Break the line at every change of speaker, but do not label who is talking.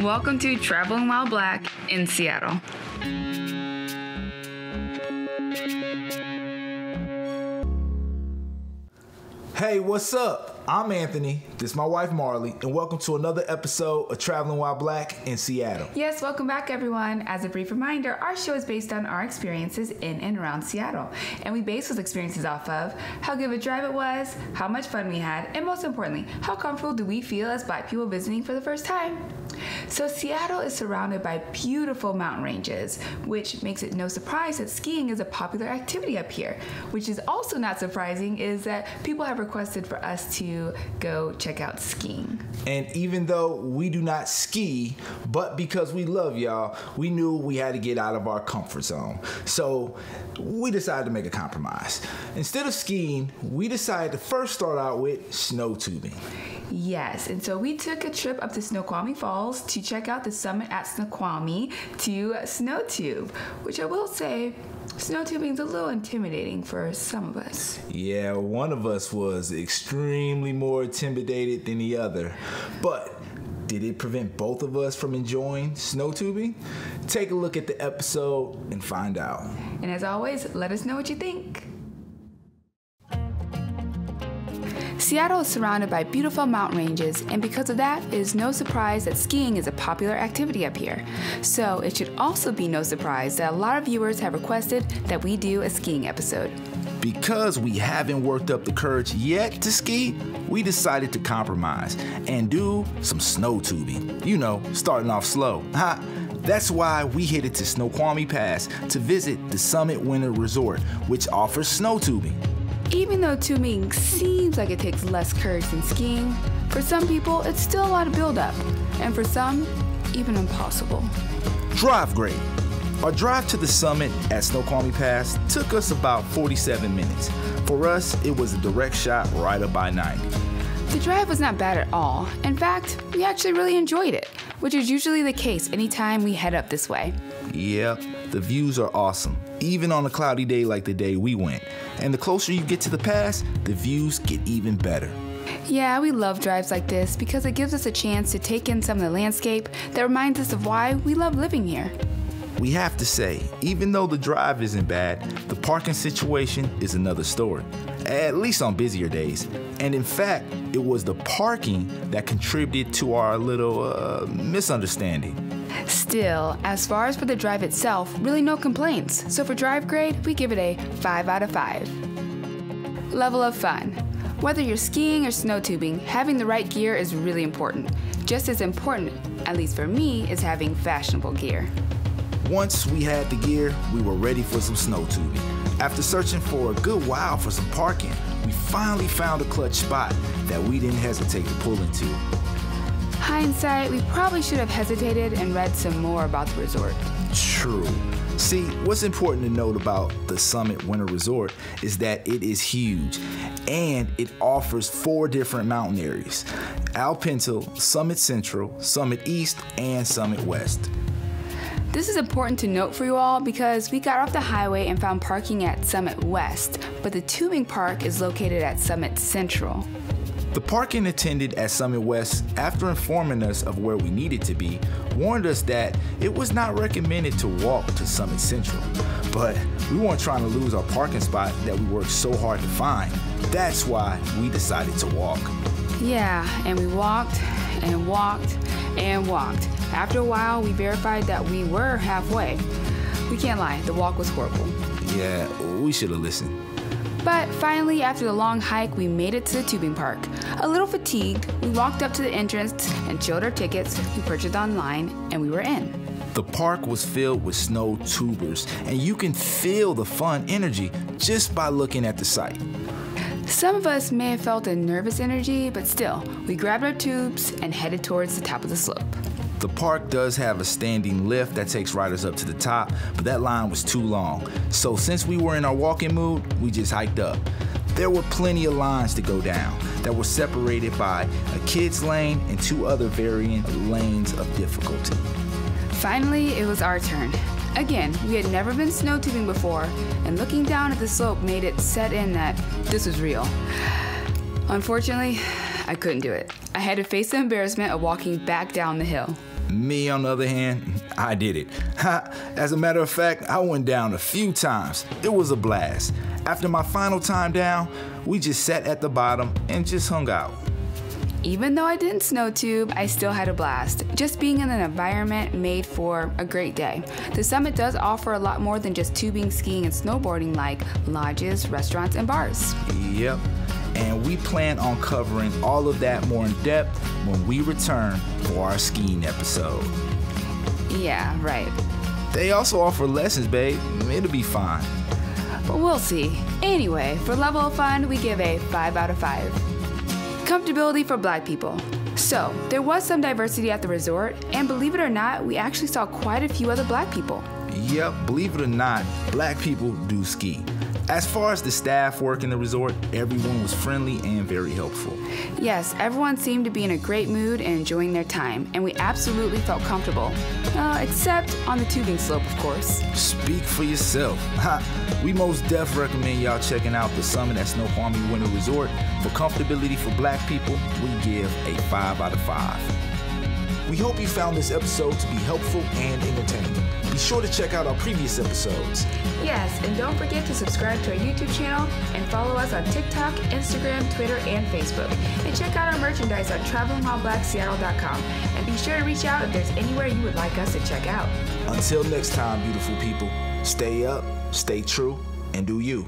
Welcome to Traveling While Black in Seattle.
Hey, what's up? I'm Anthony. This is my wife Marley, and welcome to another episode of Traveling While Black in Seattle.
Yes, welcome back, everyone. As a brief reminder, our show is based on our experiences in and around Seattle, and we base those experiences off of how good of a drive it was, how much fun we had, and most importantly, how comfortable do we feel as Black people visiting for the first time. So, Seattle is surrounded by beautiful mountain ranges, which makes it no surprise that skiing is a popular activity up here. Which is also not surprising, is that people have requested for us to go check out skiing.
And even though we do not ski, but because we love y'all, we knew we had to get out of our comfort zone. So, we decided to make a compromise. Instead of skiing, we decided to first start out with snow tubing.
Yes, and so we took a trip up to Snoqualmie Falls to check out the summit at Snoqualmie to snow tube, which I will say, snow tubing is a little intimidating for some of us.
Yeah, one of us was extremely more intimidated than the other. But did it prevent both of us from enjoying snow tubing? Take a look at the episode and find out.
And as always, let us know what you think. Seattle is surrounded by beautiful mountain ranges, and because of that, it is no surprise that skiing is a popular activity up here. So, it should also be no surprise that a lot of viewers have requested that we do a skiing episode.
Because we haven't worked up the courage yet to ski, we decided to compromise and do some snow tubing. You know, starting off slow. Ha! That's why we headed to Snoqualmie Pass to visit the Summit Winter Resort, which offers snow tubing.
Even though tubing seems like it takes less courage than skiing, for some people it's still a lot of buildup, and for some, even impossible.
Drive grade. Our drive to the summit at Snoqualmie Pass took us about 47 minutes. For us, it was a direct shot right up by 90.
The drive was not bad at all. In fact, we actually really enjoyed it, which is usually the case anytime we head up this way.
Yeah, the views are awesome, even on a cloudy day like the day we went. And the closer you get to the pass, the views get even better.
Yeah, we love drives like this because it gives us a chance to take in some of the landscape that reminds us of why we love living here.
We have to say, even though the drive isn't bad, the parking situation is another story, at least on busier days. And in fact, it was the parking that contributed to our little uh, misunderstanding.
Still, as far as for the drive itself, really no complaints. So for drive grade, we give it a 5 out of 5. Level of fun. Whether you're skiing or snow tubing, having the right gear is really important. Just as important, at least for me, is having fashionable gear.
Once we had the gear, we were ready for some snow tubing. After searching for a good while for some parking, we finally found a clutch spot that we didn't hesitate to pull into.
Hindsight, we probably should have hesitated and read some more about the resort.
True. See, what's important to note about the Summit Winter Resort is that it is huge and it offers four different mountain areas Alpental, Summit Central, Summit East, and Summit West.
This is important to note for you all because we got off the highway and found parking at Summit West, but the tubing park is located at Summit Central.
The parking attendant at Summit West, after informing us of where we needed to be, warned us that it was not recommended to walk to Summit Central. But we weren't trying to lose our parking spot that we worked so hard to find. That's why we decided to walk.
Yeah, and we walked and walked and walked. After a while, we verified that we were halfway. We can't lie, the walk was horrible.
Yeah, we should have listened.
But finally, after the long hike, we made it to the tubing park. A little fatigued, we walked up to the entrance and showed our tickets we purchased online, and we were in.
The park was filled with snow tubers, and you can feel the fun energy just by looking at the site.
Some of us may have felt a nervous energy, but still, we grabbed our tubes and headed towards the top of the slope.
The park does have a standing lift that takes riders up to the top, but that line was too long. So since we were in our walking mood, we just hiked up. There were plenty of lines to go down that were separated by a kids lane and two other varying lanes of difficulty.
Finally, it was our turn. Again, we had never been snow tubing before, and looking down at the slope made it set in that this was real. Unfortunately, I couldn't do it. I had to face the embarrassment of walking back down the hill.
Me, on the other hand, I did it. As a matter of fact, I went down a few times. It was a blast. After my final time down, we just sat at the bottom and just hung out.
Even though I didn't snow tube, I still had a blast, just being in an environment made for a great day. The summit does offer a lot more than just tubing, skiing, and snowboarding, like lodges, restaurants, and bars.
Yep. And we plan on covering all of that more in depth when we return for our skiing episode.
Yeah, right.
They also offer lessons, babe. It'll be fine.
But we'll see. Anyway, for level of fun, we give a 5 out of 5 comfortability for black people. So, there was some diversity at the resort, and believe it or not, we actually saw quite a few other black people.
Yep, believe it or not, black people do ski. As far as the staff work in the resort, everyone was friendly and very helpful.
Yes, everyone seemed to be in a great mood and enjoying their time, and we absolutely felt comfortable. Uh, except on the tubing slope, of course.
Speak for yourself. we most def recommend y'all checking out the Summit at Snoqualmie Winter Resort. For comfortability for black people, we give a 5 out of 5. We hope you found this episode to be helpful and entertaining. Be sure to check out our previous episodes.
Yes, and don't forget to subscribe to our YouTube channel and follow us on TikTok, Instagram, Twitter, and Facebook. And check out our merchandise on travelingwhileblackseattle.com. And be sure to reach out if there's anywhere you would like us to check out.
Until next time, beautiful people, stay up, stay true, and do you.